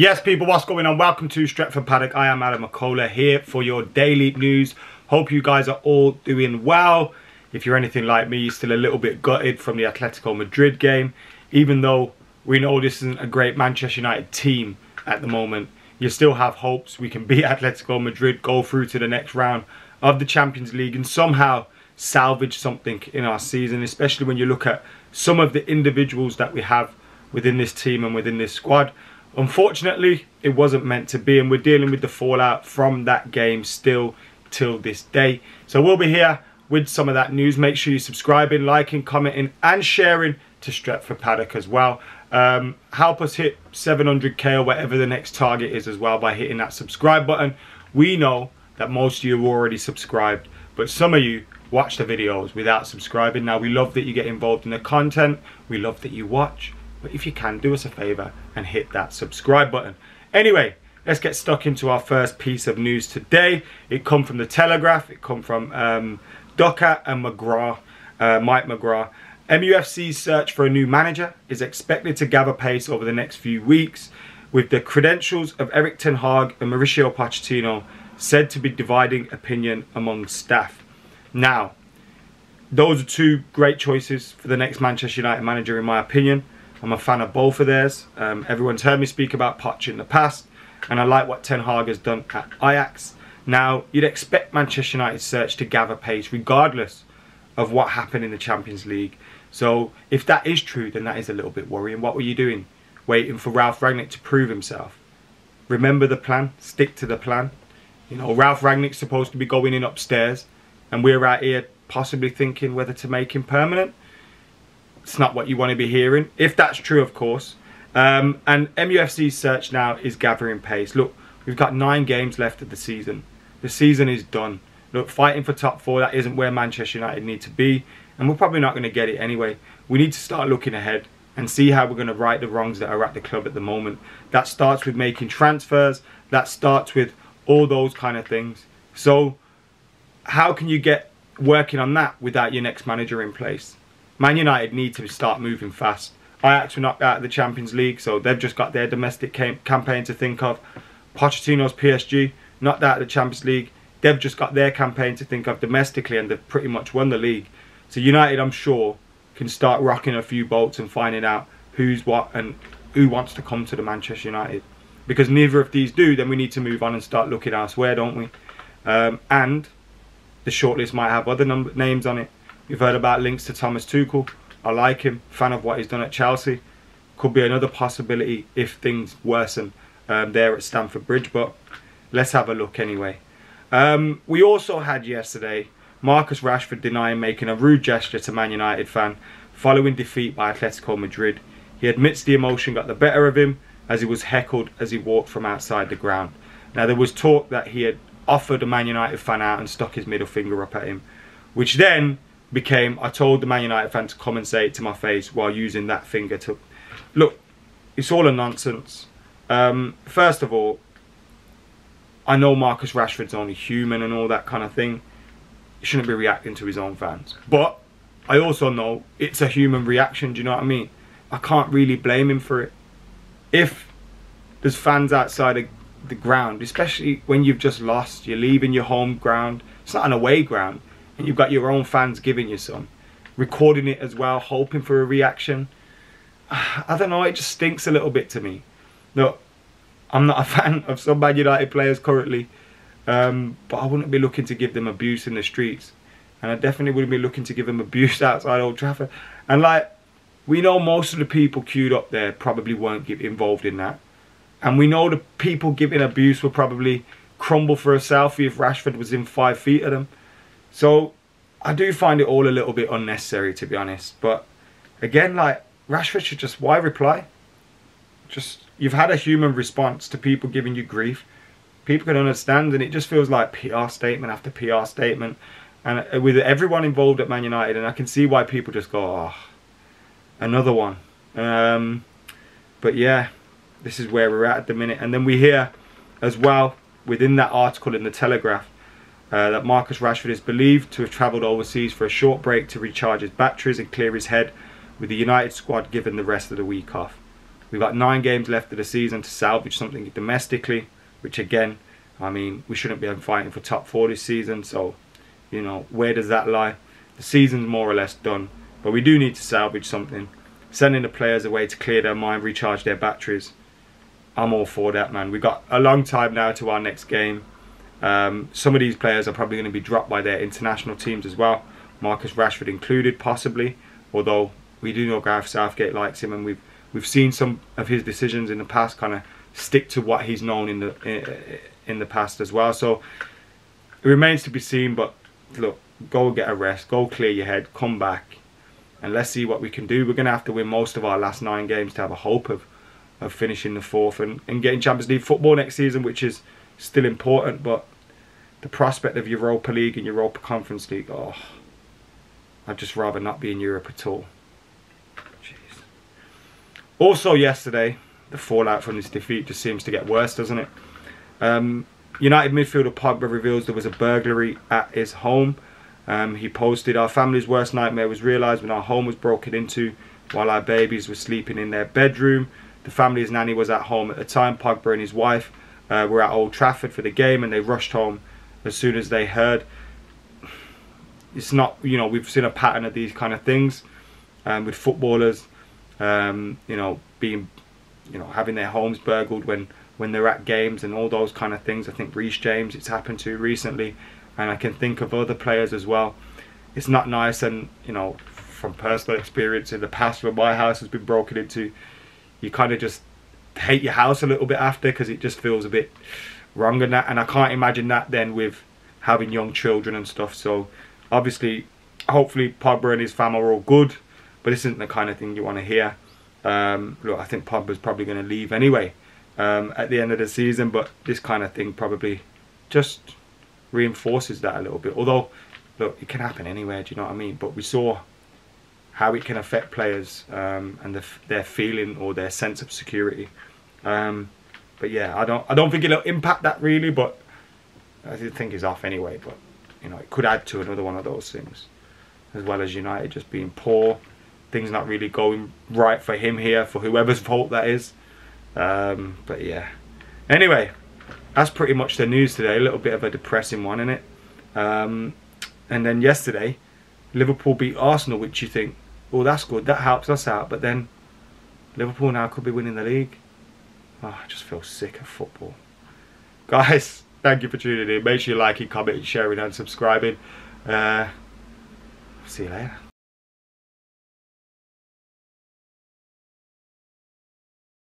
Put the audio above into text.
Yes, people, what's going on? Welcome to Stretford Paddock. I am Adam McKola here for your daily news. Hope you guys are all doing well. If you're anything like me, you're still a little bit gutted from the Atletico Madrid game. Even though we know this isn't a great Manchester United team at the moment, you still have hopes we can beat Atletico Madrid, go through to the next round of the Champions League and somehow salvage something in our season, especially when you look at some of the individuals that we have within this team and within this squad. Unfortunately, it wasn't meant to be, and we're dealing with the fallout from that game still till this day. So we'll be here with some of that news. Make sure you're subscribing, liking, commenting, and sharing to Stretford Paddock as well. Um, help us hit 700k or whatever the next target is as well by hitting that subscribe button. We know that most of you are already subscribed, but some of you watch the videos without subscribing. Now, we love that you get involved in the content. We love that you watch. But if you can, do us a favour and hit that subscribe button. Anyway, let's get stuck into our first piece of news today. It come from the Telegraph. It come from um, Ducker and McGrath, uh, Mike McGrath. MUFC's search for a new manager is expected to gather pace over the next few weeks, with the credentials of Erik Ten Hag and Mauricio Pochettino said to be dividing opinion among staff. Now, those are two great choices for the next Manchester United manager, in my opinion. I'm a fan of both of theirs. Um, everyone's heard me speak about Poch in the past, and I like what Ten Hag has done at Ajax. Now, you'd expect Manchester United's search to gather pace regardless of what happened in the Champions League. So, if that is true, then that is a little bit worrying. What were you doing? Waiting for Ralf Rangnick to prove himself. Remember the plan, stick to the plan. You know, Ralf Rangnick's supposed to be going in upstairs, and we're out here possibly thinking whether to make him permanent it's not what you want to be hearing. If that's true, of course. Um, and MUFC's search now is gathering pace. Look, we've got nine games left of the season. The season is done. Look, fighting for top four, that isn't where Manchester United need to be. And we're probably not going to get it anyway. We need to start looking ahead and see how we're going to right the wrongs that are at the club at the moment. That starts with making transfers. That starts with all those kind of things. So, how can you get working on that without your next manager in place? Man United need to start moving fast. Ajax were knocked out of the Champions League, so they've just got their domestic campaign to think of. Pochettino's PSG knocked out of the Champions League. They've just got their campaign to think of domestically, and they've pretty much won the league. So United, I'm sure, can start rocking a few bolts and finding out who's what and who wants to come to the Manchester United. Because neither of these do, then we need to move on and start looking elsewhere, don't we? Um, and the shortlist might have other names on it. You've heard about links to Thomas Tuchel. I like him, fan of what he's done at Chelsea. Could be another possibility if things worsen um, there at Stamford Bridge, but let's have a look anyway. Um, we also had yesterday Marcus Rashford denying making a rude gesture to Man United fan following defeat by Atletico Madrid. He admits the emotion got the better of him as he was heckled as he walked from outside the ground. Now there was talk that he had offered a Man United fan out and stuck his middle finger up at him, which then became I told the Man United fan to come and say it to my face while using that finger to look. It's all a nonsense. Um, first of all, I know Marcus Rashford's only human and all that kind of thing. He shouldn't be reacting to his own fans. But I also know it's a human reaction. Do you know what I mean? I can't really blame him for it. If there's fans outside of the ground, especially when you've just lost, you're leaving your home ground. It's not an away ground you've got your own fans giving you some, recording it as well, hoping for a reaction. I don't know, it just stinks a little bit to me. Look, I'm not a fan of some Man United players currently, um, but I wouldn't be looking to give them abuse in the streets. And I definitely wouldn't be looking to give them abuse outside Old Trafford. And like, we know most of the people queued up there probably won't get involved in that. And we know the people giving abuse will probably crumble for a selfie if Rashford was in five feet of them. So I do find it all a little bit unnecessary to be honest. But again, like Rashford should just why reply? Just you've had a human response to people giving you grief. People can understand, and it just feels like PR statement after PR statement, and uh, with everyone involved at Man United, and I can see why people just go, oh, another one. Um, but yeah, this is where we're at at the minute, and then we hear as well within that article in the Telegraph uh, that Marcus Rashford is believed to have travelled overseas for a short break to recharge his batteries and clear his head, with the United squad given the rest of the week off. We've got nine games left of the season to salvage something domestically, which again, I mean, we shouldn't be fighting for top four this season. So, you know, where does that lie? The season's more or less done, but we do need to salvage something. Sending the players away to clear their mind, recharge their batteries. I'm all for that, man. We've got a long time now to our next game. Um, some of these players are probably going to be dropped by their international teams as well. Marcus Rashford included, possibly. Although we do know Gareth Southgate likes him, and we've we've seen some of his decisions in the past kind of stick to what he's known in the in, in the past as well. So it remains to be seen. But look, go get a rest, go clear your head, come back, and let's see what we can do. We're going to have to win most of our last nine games to have a hope of of finishing the fourth and, and getting Champions League football next season, which is still important. But the prospect of Europa League and Europa Conference League, oh, I'd just rather not be in Europe at all. Jeez. Also, yesterday, the fallout from this defeat just seems to get worse, doesn't it? Um, United midfielder Pogba reveals there was a burglary at his home. Um, he posted, Our family's worst nightmare was realised when our home was broken into while our babies were sleeping in their bedroom. The family's nanny was at home at the time. Pogba and his wife uh, were at Old Trafford for the game and they rushed home as soon as they heard. It's not, you know, we've seen a pattern of these kind of things um, with footballers, um, you know, being, you know, having their homes burgled when, when they're at games and all those kind of things. I think Reece James, it's happened to recently, and I can think of other players as well. It's not nice, and, you know, from personal experience in the past when my house has been broken into, you kind of just hate your house a little bit after because it just feels a bit wrong and that and I can't imagine that then with having young children and stuff. So obviously hopefully Pogba and his family are all good but this isn't the kind of thing you want to hear. Um, look I think Pogba's probably going to leave anyway um, at the end of the season but this kind of thing probably just reinforces that a little bit. Although look it can happen anywhere do you know what I mean? But we saw how it can affect players um, and the, their feeling or their sense of security. Um, but yeah, I don't I don't think it'll impact that really, but I think he's off anyway. But you know, it could add to another one of those things, as well as United just being poor, things not really going right for him here, for whoever's fault that is. Um, but yeah, anyway, that's pretty much the news today. A little bit of a depressing one, in it. Um, and then yesterday, Liverpool beat Arsenal, which you think well, that's good. That helps us out. But then Liverpool now could be winning the league. Oh, I just feel sick of football. Guys, thank you for tuning in. Make sure you like liking, commenting, sharing, and subscribing. Uh, see you later.